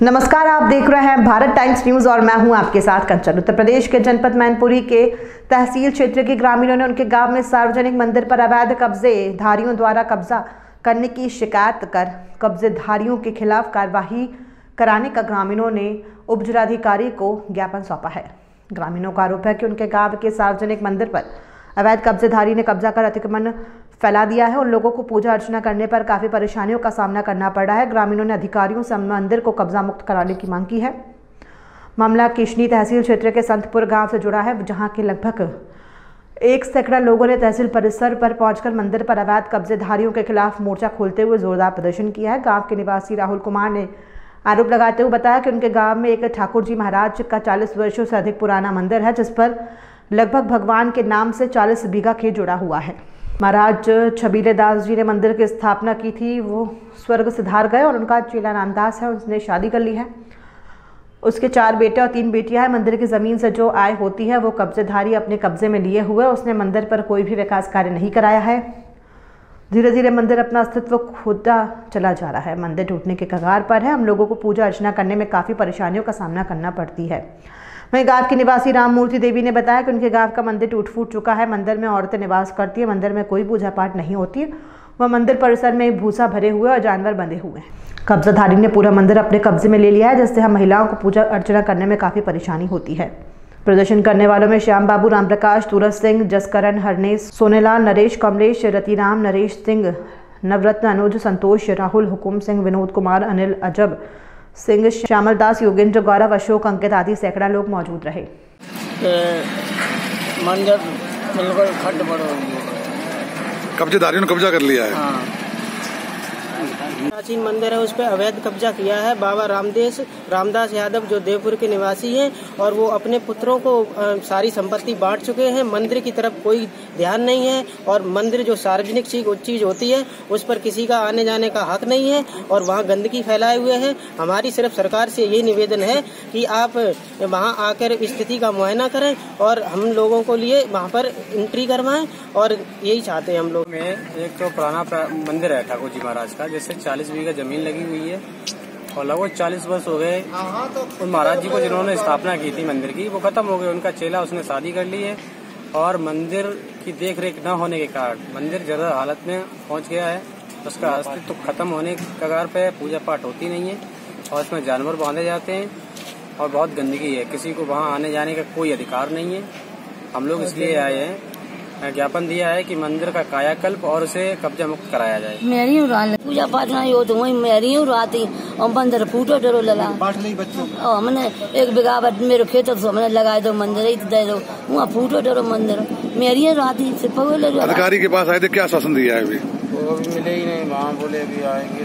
नमस्कार, आप देख रहे हैं भारत टाइम्स न्यूज़ और मैं हूँ आपके साथ कंचन। उत्तर प्रदेश के जनपद मैनपुरी के तहसील क्षेत्र के ग्रामीणों ने उनके गाँव में सार्वजनिक मंदिर पर अवैध कब्जे धारियों द्वारा कब्जा करने की शिकायत कर कब्जेधारियों के खिलाफ कार्यवाही कराने का ग्रामीणों ने उप जिलाधिकारी को ज्ञापन सौंपा है। ग्रामीणों का आरोप है कि उनके गाँव के सार्वजनिक मंदिर पर अवैध कब्जेधारी ने कब्जा कर अतिक्रमण फैला दिया है और लोगों को पूजा अर्चना करने पर काफ़ी परेशानियों का सामना करना पड़ रहा है। ग्रामीणों ने अधिकारियों से मंदिर को कब्जा मुक्त कराने की मांग की है। मामला किशनी तहसील क्षेत्र के संतपुर गाँव से जुड़ा है, जहाँ के लगभग एक सैकड़ा लोगों ने तहसील परिसर पर पहुंचकर मंदिर पर अवैध कब्जेधारियों के खिलाफ मोर्चा खोलते हुए जोरदार प्रदर्शन किया है। गाँव के निवासी राहुल कुमार ने आरोप लगाते हुए बताया कि उनके गाँव में एक ठाकुर जी महाराज का 40 वर्षों से अधिक पुराना मंदिर है, जिस पर लगभग भगवान के नाम से 40 बीघा खेत जुड़ा हुआ है। महाराज छबीले दास जी ने मंदिर की स्थापना की थी, वो स्वर्ग सिधार गए और उनका चेला रामदास है, उसने शादी कर ली है। उसके चार बेटे और तीन बेटियाँ हैं, मंदिर की ज़मीन से जो आय होती है, वो कब्जेधारी अपने कब्जे में लिए हुए, उसने मंदिर पर कोई भी विकास कार्य नहीं कराया है। धीरे धीरे मंदिर अपना अस्तित्व खोदा चला जा रहा है। मंदिर टूटने के कगार पर है। हम लोगों को पूजा अर्चना करने में काफ़ी परेशानियों का सामना करना पड़ती है। वहीं गाँव की निवासी राममूर्ति देवी ने बताया कि उनके गाँव का मंदिर टूट फूट चुका है। मंदिर में औरतें निवास करती है, मंदिर में कोई पूजा पाठ नहीं होती है। वह मंदिर परिसर में भूसा भरे हुए और जानवर बंधे हुए हैं। कब्जाधारी ने पूरा मंदिर अपने कब्जे में ले लिया है, जिससे हम महिलाओं को पूजा अर्चना करने में काफ़ी परेशानी होती है। प्रदर्शन करने वालों में श्याम बाबू, राम प्रकाश तुरत सिंह, जसकरण हरनेश सोनेलाल, नरेश, कमलेश, रतिराम, नरेश सिंह, नवरत्न, अनुज, संतोष, राहुल, हुकुम सिंह, विनोद कुमार, अनिल अजब सिंह श्यामल दास योगेंद्र गौरव अशोक अंकित आदि सैकड़ा लोग मौजूद रहे। मंदिर बिल्कुल खड्ड पड़ो कब्जेदारियों ने कब्जा कर लिया है। हाँ। प्राचीन मंदिर है, उस पर अवैध कब्जा किया है। बाबा रामदेश रामदास यादव जो देवपुर के निवासी हैं और वो अपने पुत्रों को सारी संपत्ति बांट चुके हैं। मंदिर की तरफ़ कोई ध्यान नहीं है और मंदिर जो सार्वजनिक चीज़ होती है, उस पर किसी का आने जाने का हक नहीं है और वहाँ गंदगी फैलाए हुए है। हमारी सिर्फ़ सरकार से यही निवेदन है कि आप वहाँ आकर स्थिति का मुआयना करें और हम लोगों को लिए वहाँ पर एंट्री करवाएँ और यही चाहते हैं हम लोग। में एक तो पुराना मंदिर है ठाकुर जी महाराज का, जिससे 40 बीघा ज़मीन लगी हुई है और लगभग 40 वर्ष हो गए उन महाराज जी को जिन्होंने स्थापना की थी मंदिर की, वो खत्म हो गए, उनका चेला उसने शादी कर ली है और मंदिर की देख रेख न होने के कारण, मंदिर जर्जर हालत में पहुँच गया है, उसका अस्तित्व खत्म होने के कगार पे पूजा पाठ होती नहीं है और इसमें जानवर बांधे जाते हैं और बहुत गंदगी है, किसी को वहाँ आने जाने का कोई अधिकार नहीं है। हम लोग इसलिए आए हैं ज्ञापन दिया है कि मंदिर का कायाकल्प और उसे कब्जा मुक्त कराया जाए। मेरी पूजा पाठ नहीं हो तो वही मेरी उड़ाती और बंदर फूटो डरो लला। और मैंने एक बिघा मेरे खेत तो मैंने लगाए दो मंदिर ही तो दे दो। वहाँ फूटो डरो मंदिर। मेरी उड़ाती सिर्फ़ वो ले अधिकारी के पास आए थे क्या शासन दिया है अभी? वो अभी मिले ही नहीं वहाँ बोले अभी आएँगे